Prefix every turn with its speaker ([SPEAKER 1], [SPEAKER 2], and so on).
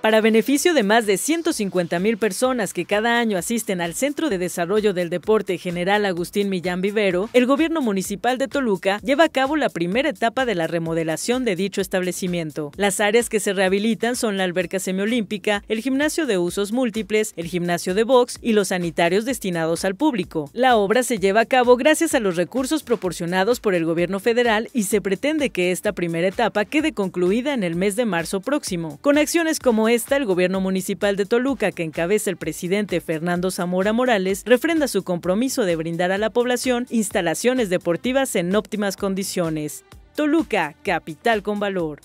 [SPEAKER 1] Para beneficio de más de 150 mil personas que cada año asisten al Centro de Desarrollo del Deporte General Agustín Millán Vivero, el gobierno municipal de Toluca lleva a cabo la primera etapa de la remodelación de dicho establecimiento. Las áreas que se rehabilitan son la alberca semiolímpica, el gimnasio de usos múltiples, el gimnasio de box y los sanitarios destinados al público. La obra se lleva a cabo gracias a los recursos proporcionados por el gobierno federal y se pretende que esta primera etapa quede concluida en el mes de marzo próximo, con acciones como esta, el gobierno municipal de Toluca, que encabeza el presidente Fernando Zamora Morales, refrenda su compromiso de brindar a la población instalaciones deportivas en óptimas condiciones. Toluca, capital con valor.